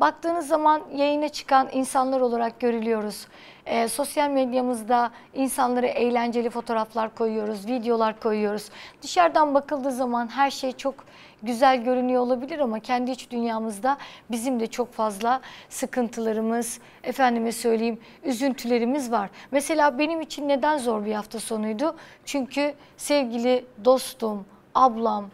baktığınız zaman yayına çıkan insanlar olarak görülüyoruz. E, sosyal medyamızda insanlara eğlenceli fotoğraflar koyuyoruz, videolar koyuyoruz. Dışarıdan bakıldığı zaman her şey çok güzel görünüyor olabilir ama kendi iç dünyamızda bizim de çok fazla sıkıntılarımız, efendime söyleyeyim üzüntülerimiz var. Mesela benim için neden zor bir hafta sonuydu? Çünkü sevgili dostum, ablam,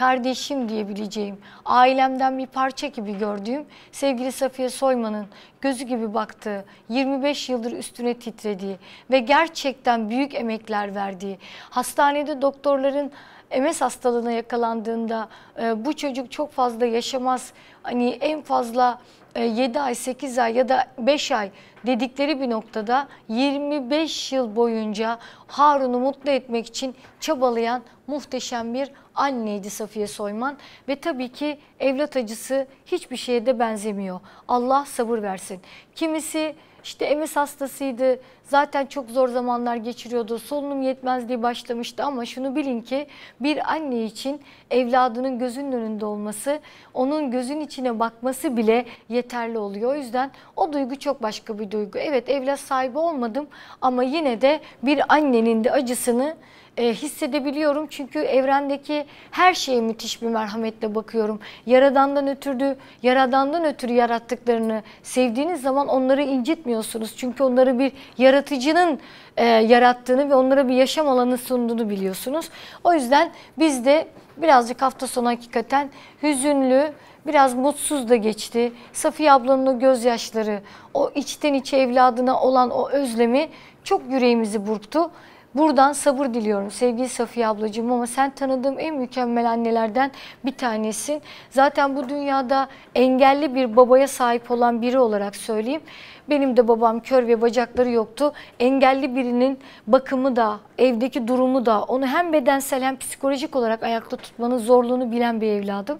kardeşim diyebileceğim, ailemden bir parça gibi gördüğüm sevgili Safiye Soyman'ın gözü gibi baktığı, 25 yıldır üstüne titrediği ve gerçekten büyük emekler verdiği, hastanede doktorların MS hastalığına yakalandığında e, bu çocuk çok fazla yaşamaz. Hani en fazla 7 e, ay, 8 ay ya da 5 ay dedikleri bir noktada 25 yıl boyunca Harun'u mutlu etmek için çabalayan muhteşem bir anneydi Safiye Soyman ve tabii ki evlat acısı hiçbir şeye de benzemiyor. Allah sabır versin. Kimisi işte MS hastasıydı. Zaten çok zor zamanlar geçiriyordu. Solunum yetmezliği başlamıştı ama şunu bilin ki bir anne için evladının gözünün önünde olması, onun gözün içine bakması bile yeterli oluyor. O yüzden o duygu çok başka bir duygu. Evet evlat sahibi olmadım ama yine de bir annenin de acısını e, hissedebiliyorum. Çünkü evrendeki her şeye müthiş bir merhametle bakıyorum. Yaradandan ötürü, yaradandan ötürü yarattıklarını sevdiğiniz zaman onları incitmiyorsunuz. Çünkü onları bir yaratıcının e, yarattığını ve onlara bir yaşam alanı sunduğunu biliyorsunuz. O yüzden biz de birazcık hafta sonu hakikaten hüzünlü, biraz mutsuz da geçti. Safiye ablanın o gözyaşları, o içten içe evladına olan o özlemi çok yüreğimizi burktu. Buradan sabır diliyorum sevgili Safiye ablacığım ama sen tanıdığım en mükemmel annelerden bir tanesin. Zaten bu dünyada engelli bir babaya sahip olan biri olarak söyleyeyim. Benim de babam kör ve bacakları yoktu. Engelli birinin bakımı da, evdeki durumu da onu hem bedensel hem psikolojik olarak ayakta tutmanın zorluğunu bilen bir evladım.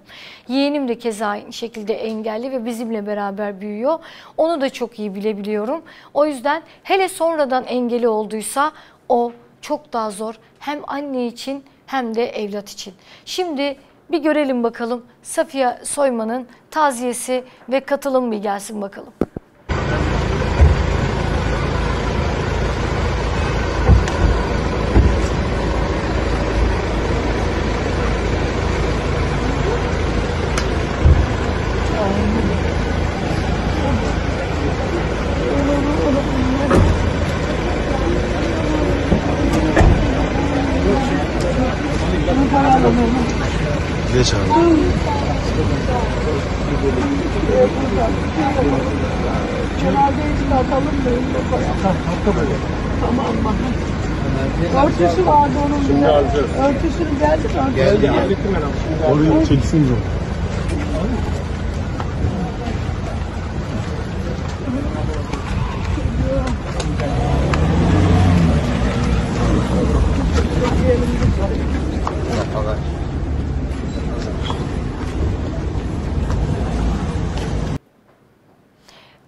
Yeğenim de keza aynı şekilde engelli ve bizimle beraber büyüyor. Onu da çok iyi bilebiliyorum. O yüzden hele sonradan engeli olduysa o çok daha zor hem anne için hem de evlat için. Şimdi bir görelim bakalım Safiye Soyman'ın taziyesi ve katılım bir gelsin bakalım. Cenazeyi çıkartalım mı? Tamam bakın. Örtüsü vardı onun. Şimdi Örtüsünü geldi mi? Geldi. Hallettim ben. Oraya çeksin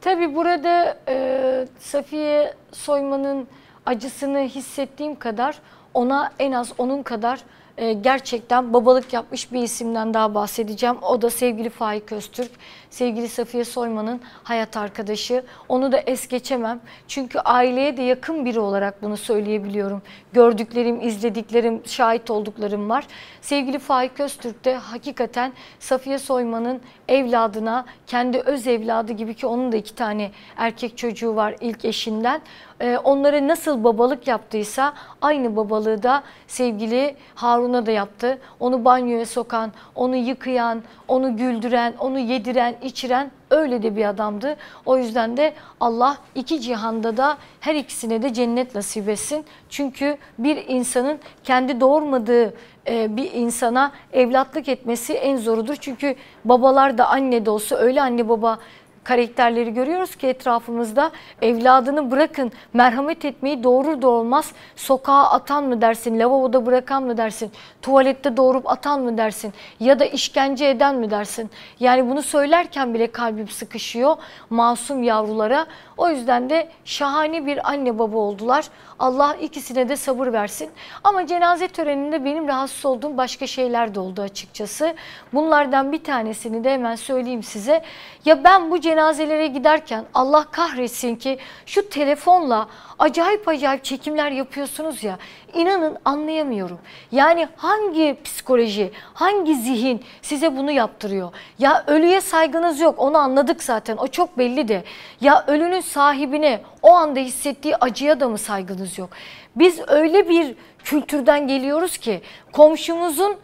Tabi burada e, Safiye Soyman'ın acısını hissettiğim kadar ona en az onun kadar e, gerçekten babalık yapmış bir isimden daha bahsedeceğim. O da sevgili Faik Öztürk, sevgili Safiye Soyman'ın hayat arkadaşı. Onu da es geçemem. Çünkü aileye de yakın biri olarak bunu söyleyebiliyorum. Gördüklerim, izlediklerim, şahit olduklarım var. Sevgili Faik Öztürk de hakikaten Safiye Soyman'ın evladına kendi öz evladı gibi ki onun da iki tane erkek çocuğu var ilk eşinden. Ee, onlara nasıl babalık yaptıysa aynı babalığı da sevgili Harun'a da yaptı. Onu banyoya sokan, onu yıkayan, onu güldüren, onu yediren, içiren öyle de bir adamdı. O yüzden de Allah iki cihanda da her ikisine de cennet nasip etsin. Çünkü bir insanın kendi doğurmadığı e, bir insana evlatlık etmesi en zorudur. Çünkü babalar da anne de olsa öyle anne baba karakterleri görüyoruz ki etrafımızda evladını bırakın merhamet etmeyi doğurur da olmaz sokağa atan mı dersin, lavaboda bırakan mı dersin, tuvalette doğurup atan mı dersin ya da işkence eden mi dersin? Yani bunu söylerken bile kalbim sıkışıyor masum yavrulara. O yüzden de şahane bir anne baba oldular. Allah ikisine de sabır versin. Ama cenaze töreninde benim rahatsız olduğum başka şeyler de oldu açıkçası. Bunlardan bir tanesini de hemen söyleyeyim size. Ya ben bu cenazelere giderken Allah kahretsin ki şu telefonla acayip acayip çekimler yapıyorsunuz ya. İnanın anlayamıyorum. Yani hangi psikoloji, hangi zihin size bunu yaptırıyor? Ya ölüye saygınız yok onu anladık zaten o çok belli de. Ya ölünün sahibine o anda hissettiği acıya da mı saygınız yok? Biz öyle bir kültürden geliyoruz ki komşumuzun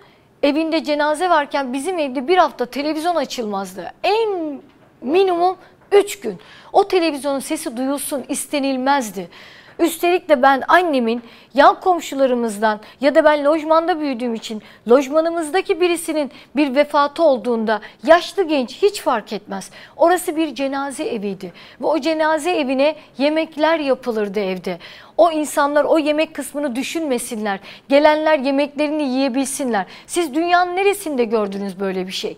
evinde cenaze varken bizim evde bir hafta televizyon açılmazdı. En minimum 3 gün. O televizyonun sesi duyulsun istenilmezdi. Üstelik de ben annemin yan komşularımızdan ya da ben lojmanda büyüdüğüm için lojmanımızdaki birisinin bir vefatı olduğunda yaşlı genç hiç fark etmez. Orası bir cenaze eviydi ve o cenaze evine yemekler yapılırdı evde. O insanlar o yemek kısmını düşünmesinler. Gelenler yemeklerini yiyebilsinler. Siz dünyanın neresinde gördünüz böyle bir şey?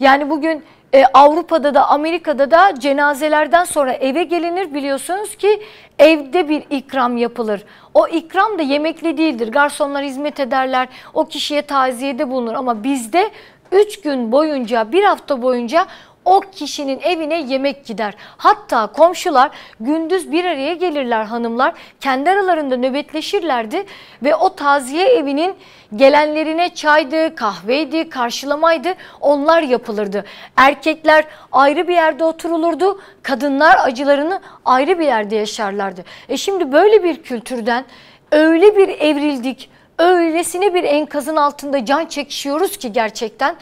Yani bugün e, Avrupa'da da Amerika'da da cenazelerden sonra eve gelinir biliyorsunuz ki evde bir ikram yapılır. O ikram da yemekli değildir. Garsonlar hizmet ederler. O kişiye taziyede bulunur ama bizde 3 gün boyunca bir hafta boyunca o kişinin evine yemek gider. Hatta komşular gündüz bir araya gelirler hanımlar. Kendi aralarında nöbetleşirlerdi ve o taziye evinin gelenlerine çaydı, kahveydi, karşılamaydı onlar yapılırdı. Erkekler ayrı bir yerde oturulurdu, kadınlar acılarını ayrı bir yerde yaşarlardı. E şimdi böyle bir kültürden öyle bir evrildik, öylesine bir enkazın altında can çekişiyoruz ki gerçekten.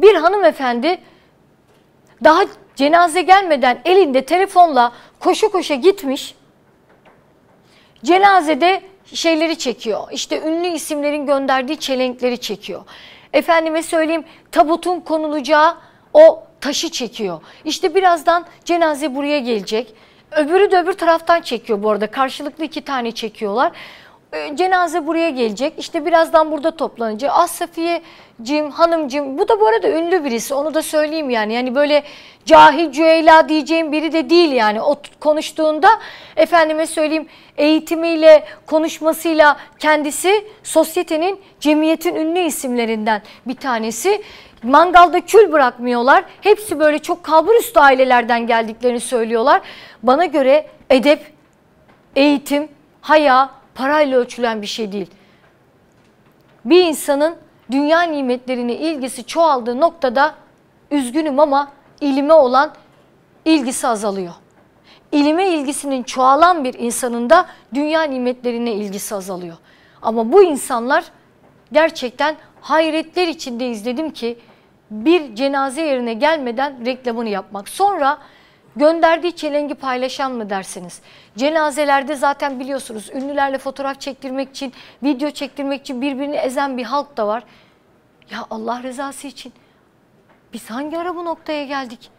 Bir hanımefendi daha cenaze gelmeden elinde telefonla koşu koşa gitmiş. Cenazede şeyleri çekiyor. İşte ünlü isimlerin gönderdiği çelenkleri çekiyor. Efendime söyleyeyim tabutun konulacağı o taşı çekiyor. İşte birazdan cenaze buraya gelecek. Öbürü de öbür taraftan çekiyor bu arada. Karşılıklı iki tane çekiyorlar. E, cenaze buraya gelecek. İşte birazdan burada toplanacak. Az Safiye'cim, hanımcım bu da bu arada ünlü birisi. Onu da söyleyeyim yani. Yani böyle cahil cüeyla diyeceğim biri de değil yani. O konuştuğunda efendime söyleyeyim eğitimiyle, konuşmasıyla kendisi sosyetenin, cemiyetin ünlü isimlerinden bir tanesi. Mangalda kül bırakmıyorlar. Hepsi böyle çok kalburüstü ailelerden geldiklerini söylüyorlar. Bana göre edep, eğitim, haya, parayla ölçülen bir şey değil. Bir insanın dünya nimetlerine ilgisi çoğaldığı noktada üzgünüm ama ilime olan ilgisi azalıyor. İlime ilgisinin çoğalan bir insanın da dünya nimetlerine ilgisi azalıyor. Ama bu insanlar gerçekten hayretler içinde izledim ki bir cenaze yerine gelmeden reklamını yapmak. Sonra Gönderdiği çelengi paylaşan mı dersiniz? Cenazelerde zaten biliyorsunuz ünlülerle fotoğraf çektirmek için, video çektirmek için birbirini ezen bir halk da var. Ya Allah rızası için biz hangi ara bu noktaya geldik?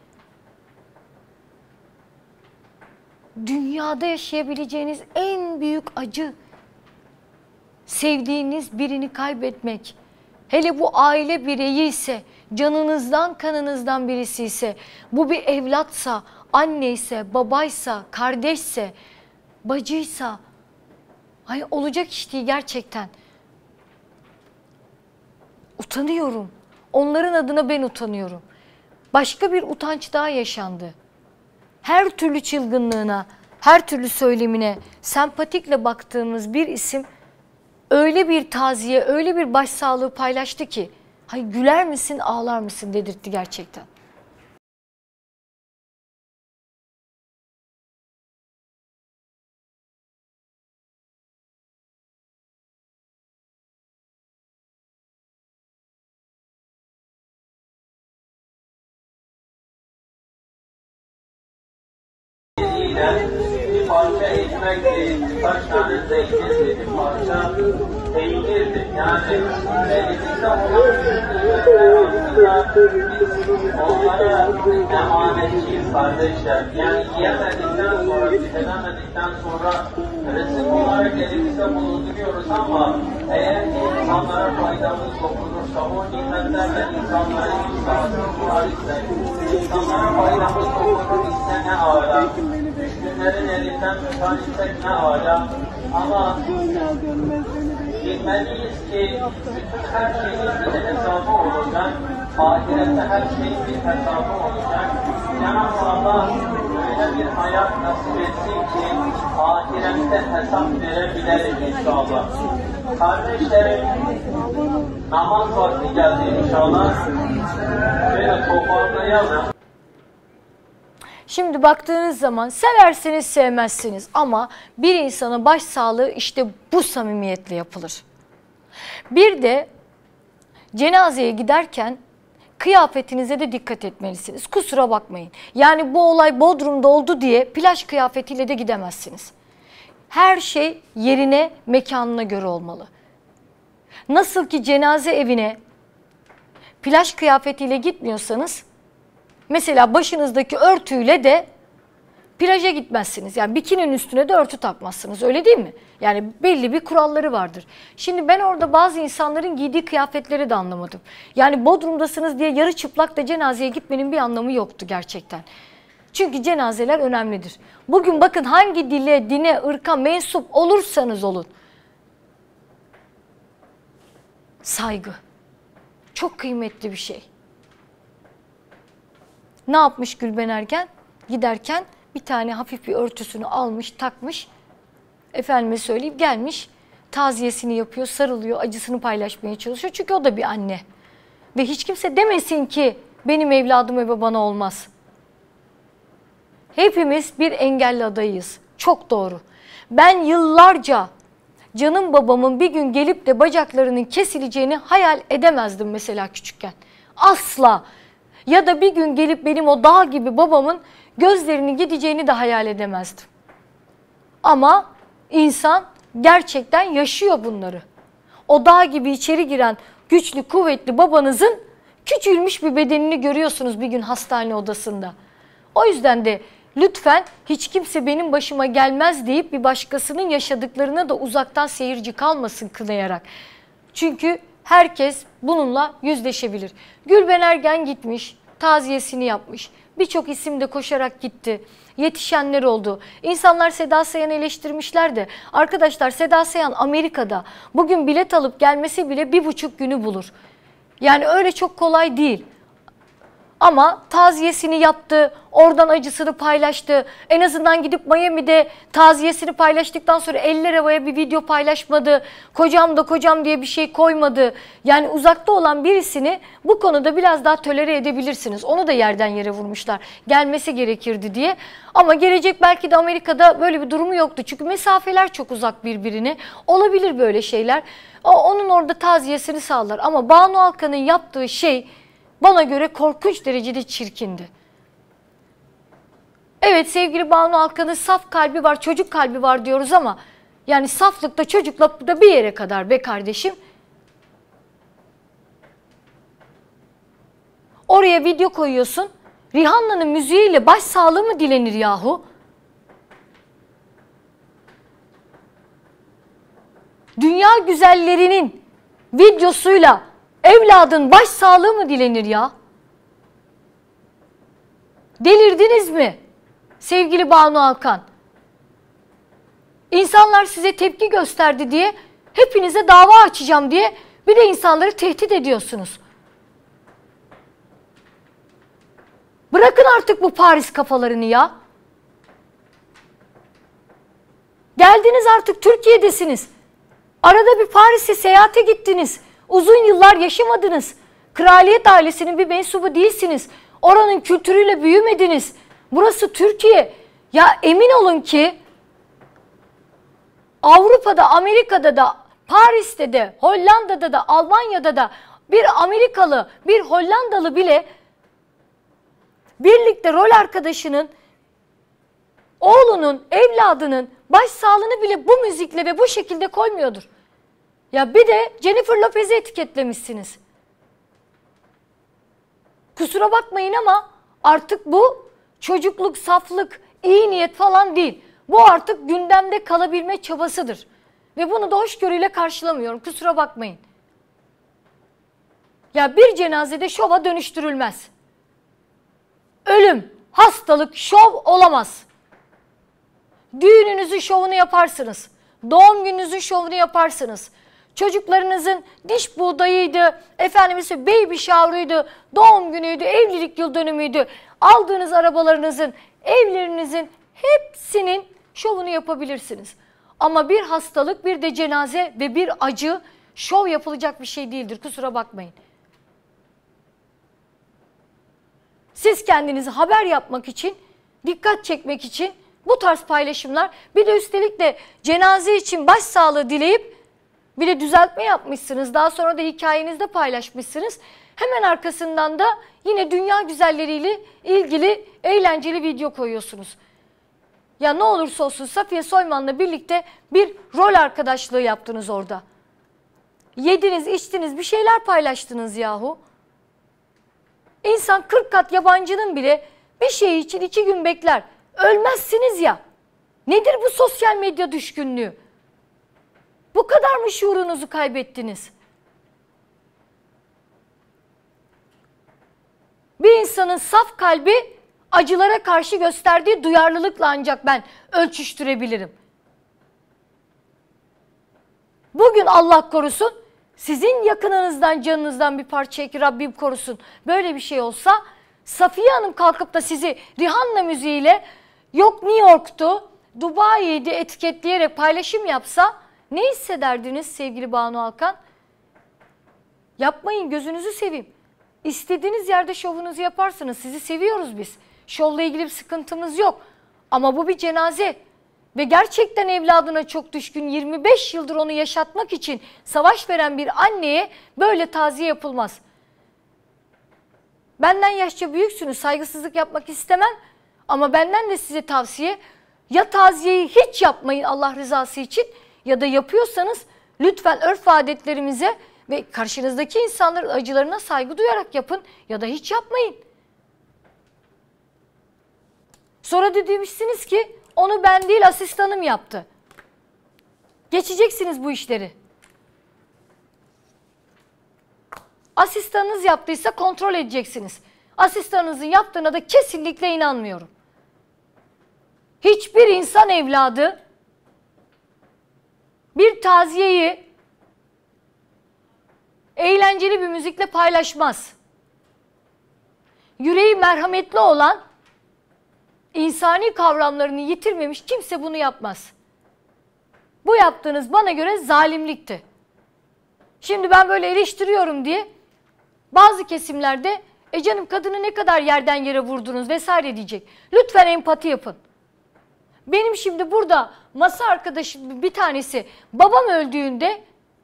Dünyada yaşayabileceğiniz en büyük acı sevdiğiniz birini kaybetmek. Hele bu aile bireyi ise, canınızdan kanınızdan birisi ise, bu bir evlatsa, anneyse, babaysa, kardeşse, bacıysa ay olacak iş değil gerçekten. Utanıyorum. Onların adına ben utanıyorum. Başka bir utanç daha yaşandı. Her türlü çılgınlığına, her türlü söylemine sempatikle baktığımız bir isim öyle bir taziye, öyle bir başsağlığı paylaştı ki hay güler misin, ağlar mısın dedirtti gerçekten. parça ekmek değil, birkaç tane zeytin, bir parça peynirdir. Yani biz onlara emanetçiyiz kardeşler. Yani yiyemedikten sonra, tüketemedikten sonra resim olarak elimizde bulunduruyoruz ama eğer insanlara faydamız dokunursa, o nimetlerle insanları insanlar ise, insanlara faydamız ise ne ala, Müslümlerin elinden tutan ise ne ala, ama bilmeliyiz ki bütün her şeyin bir hesabı olacak, ahirette her şeyin bir hesabı olacak. Cenab-ı Allah öyle bir hayat nasip etsin ki ahirette hesap verebiliriz inşallah. Kardeşlerim, namaz vakti geldi inşallah. Böyle toparlayalım. Şimdi baktığınız zaman seversiniz sevmezsiniz ama bir insana başsağlığı işte bu samimiyetle yapılır. Bir de cenazeye giderken kıyafetinize de dikkat etmelisiniz. Kusura bakmayın. Yani bu olay Bodrum'da oldu diye plaj kıyafetiyle de gidemezsiniz. Her şey yerine, mekanına göre olmalı. Nasıl ki cenaze evine plaj kıyafetiyle gitmiyorsanız Mesela başınızdaki örtüyle de plaja gitmezsiniz. Yani bikinin üstüne de örtü takmazsınız öyle değil mi? Yani belli bir kuralları vardır. Şimdi ben orada bazı insanların giydiği kıyafetleri de anlamadım. Yani Bodrum'dasınız diye yarı çıplak da cenazeye gitmenin bir anlamı yoktu gerçekten. Çünkü cenazeler önemlidir. Bugün bakın hangi dile, dine, ırka mensup olursanız olun. Saygı. Çok kıymetli bir şey. Ne yapmış Gülben Ergen? Giderken bir tane hafif bir örtüsünü almış, takmış. Efendime söyleyip gelmiş. Taziyesini yapıyor, sarılıyor, acısını paylaşmaya çalışıyor. Çünkü o da bir anne. Ve hiç kimse demesin ki benim evladım ve bana olmaz. Hepimiz bir engelli adayıyız. Çok doğru. Ben yıllarca canım babamın bir gün gelip de bacaklarının kesileceğini hayal edemezdim mesela küçükken. Asla. Ya da bir gün gelip benim o dağ gibi babamın gözlerini gideceğini de hayal edemezdim. Ama insan gerçekten yaşıyor bunları. O dağ gibi içeri giren güçlü kuvvetli babanızın küçülmüş bir bedenini görüyorsunuz bir gün hastane odasında. O yüzden de lütfen hiç kimse benim başıma gelmez deyip bir başkasının yaşadıklarına da uzaktan seyirci kalmasın kınayarak. Çünkü herkes bununla yüzleşebilir. Gülben Ergen gitmiş, taziyesini yapmış. Birçok isim de koşarak gitti. Yetişenler oldu. İnsanlar Seda Sayan'ı eleştirmişler de. Arkadaşlar Seda Sayan Amerika'da. Bugün bilet alıp gelmesi bile bir buçuk günü bulur. Yani öyle çok kolay değil. Ama taziyesini yaptı, oradan acısını paylaştı. En azından gidip Miami'de taziyesini paylaştıktan sonra eller havaya bir video paylaşmadı. Kocam da kocam diye bir şey koymadı. Yani uzakta olan birisini bu konuda biraz daha tölere edebilirsiniz. Onu da yerden yere vurmuşlar. Gelmesi gerekirdi diye. Ama gelecek belki de Amerika'da böyle bir durumu yoktu. Çünkü mesafeler çok uzak birbirine. Olabilir böyle şeyler. Onun orada taziyesini sağlar. Ama Banu Alkan'ın yaptığı şey bana göre korkunç derecede çirkindi. Evet sevgili Banu Alkan'ın saf kalbi var, çocuk kalbi var diyoruz ama yani saflıkta çocukla bir yere kadar be kardeşim. Oraya video koyuyorsun. Rihanna'nın müziğiyle baş sağlığı mı dilenir yahu? Dünya güzellerinin videosuyla Evladın baş sağlığı mı dilenir ya? Delirdiniz mi? Sevgili Banu Alkan. İnsanlar size tepki gösterdi diye hepinize dava açacağım diye bir de insanları tehdit ediyorsunuz. Bırakın artık bu Paris kafalarını ya. Geldiniz artık Türkiye'desiniz. Arada bir Paris'e seyahate gittiniz. Uzun yıllar yaşamadınız. Kraliyet ailesinin bir mensubu değilsiniz. Oranın kültürüyle büyümediniz. Burası Türkiye. Ya emin olun ki Avrupa'da, Amerika'da da, Paris'te de, Hollanda'da da, Almanya'da da bir Amerikalı, bir Hollandalı bile birlikte rol arkadaşının, oğlunun, evladının baş sağlığını bile bu müzikle ve bu şekilde koymuyordur. Ya bir de Jennifer Lopez'i etiketlemişsiniz. Kusura bakmayın ama artık bu çocukluk, saflık, iyi niyet falan değil. Bu artık gündemde kalabilme çabasıdır. Ve bunu da hoşgörüyle karşılamıyorum. Kusura bakmayın. Ya bir cenazede şova dönüştürülmez. Ölüm, hastalık, şov olamaz. Düğününüzün şovunu yaparsınız. Doğum gününüzün şovunu yaparsınız. Çocuklarınızın diş buğdayıydı, efendimiz baby shower'ıydı, doğum günüydü, evlilik yıl dönümüydü. Aldığınız arabalarınızın, evlerinizin hepsinin şovunu yapabilirsiniz. Ama bir hastalık, bir de cenaze ve bir acı şov yapılacak bir şey değildir. Kusura bakmayın. Siz kendinizi haber yapmak için, dikkat çekmek için bu tarz paylaşımlar bir de üstelik de cenaze için başsağlığı dileyip bir de düzeltme yapmışsınız. Daha sonra da hikayenizde paylaşmışsınız. Hemen arkasından da yine dünya güzelleriyle ilgili eğlenceli video koyuyorsunuz. Ya ne olursa olsun Safiye Soyman'la birlikte bir rol arkadaşlığı yaptınız orada. Yediniz, içtiniz, bir şeyler paylaştınız yahu. İnsan 40 kat yabancının bile bir şey için iki gün bekler. Ölmezsiniz ya. Nedir bu sosyal medya düşkünlüğü? Bu kadar mı şuurunuzu kaybettiniz? Bir insanın saf kalbi acılara karşı gösterdiği duyarlılıkla ancak ben ölçüştürebilirim. Bugün Allah korusun sizin yakınınızdan canınızdan bir parça ki Rabbim korusun böyle bir şey olsa Safiye Hanım kalkıp da sizi Rihanna müziğiyle yok New York'tu Dubai'ydi etiketleyerek paylaşım yapsa ne hissederdiniz sevgili Banu Alkan? Yapmayın gözünüzü seveyim. İstediğiniz yerde şovunuzu yaparsınız. Sizi seviyoruz biz. Şovla ilgili bir sıkıntımız yok. Ama bu bir cenaze. Ve gerçekten evladına çok düşkün 25 yıldır onu yaşatmak için savaş veren bir anneye böyle taziye yapılmaz. Benden yaşça büyüksünüz saygısızlık yapmak istemem ama benden de size tavsiye ya taziyeyi hiç yapmayın Allah rızası için ya da yapıyorsanız lütfen örf adetlerimize ve karşınızdaki insanların acılarına saygı duyarak yapın ya da hiç yapmayın. Sonra da demişsiniz ki onu ben değil asistanım yaptı. Geçeceksiniz bu işleri. Asistanınız yaptıysa kontrol edeceksiniz. Asistanınızın yaptığına da kesinlikle inanmıyorum. Hiçbir insan evladı bir taziyeyi eğlenceli bir müzikle paylaşmaz. Yüreği merhametli olan, insani kavramlarını yitirmemiş kimse bunu yapmaz. Bu yaptığınız bana göre zalimlikti. Şimdi ben böyle eleştiriyorum diye bazı kesimlerde e canım kadını ne kadar yerden yere vurdunuz vesaire diyecek. Lütfen empati yapın. Benim şimdi burada masa arkadaşım bir tanesi babam öldüğünde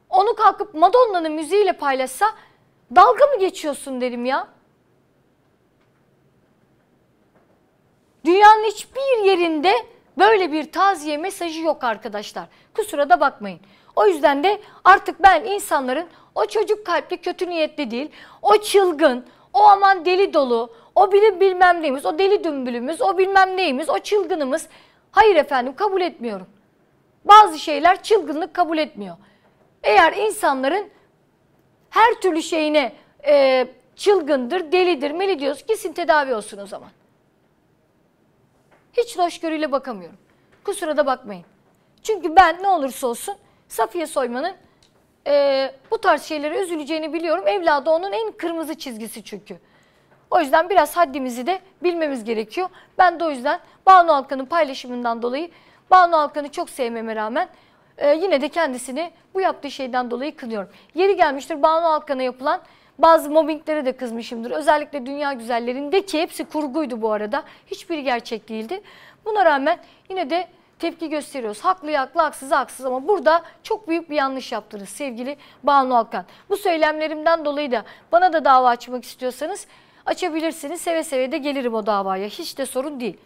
onu kalkıp Madonna'nın müziğiyle paylaşsa dalga mı geçiyorsun derim ya. Dünyanın hiçbir yerinde böyle bir taziye mesajı yok arkadaşlar. Kusura da bakmayın. O yüzden de artık ben insanların o çocuk kalpli kötü niyetli değil, o çılgın, o aman deli dolu, o bilim bilmem neyimiz, o deli dümbülümüz, o bilmem neyimiz, o çılgınımız. Hayır efendim kabul etmiyorum. Bazı şeyler çılgınlık kabul etmiyor. Eğer insanların her türlü şeyine e, çılgındır, delidir, meli diyoruz kesin tedavi olsun o zaman. Hiç hoşgörüyle bakamıyorum. Kusura da bakmayın. Çünkü ben ne olursa olsun Safiye Soyman'ın e, bu tarz şeylere üzüleceğini biliyorum. Evladı onun en kırmızı çizgisi çünkü. O yüzden biraz haddimizi de bilmemiz gerekiyor. Ben de o yüzden Banu Alkan'ın paylaşımından dolayı Banu Alkan'ı çok sevmeme rağmen e, yine de kendisini bu yaptığı şeyden dolayı kınıyorum. Yeri gelmiştir Banu Alkan'a yapılan bazı mobbinglere de kızmışımdır. Özellikle dünya güzellerindeki hepsi kurguydu bu arada. Hiçbiri gerçek değildi. Buna rağmen yine de tepki gösteriyoruz. Haklı haklı, haksız haksız ama burada çok büyük bir yanlış yaptınız sevgili Banu Alkan. Bu söylemlerimden dolayı da bana da dava açmak istiyorsanız açabilirsiniz. Seve seve de gelirim o davaya. Hiç de sorun değil.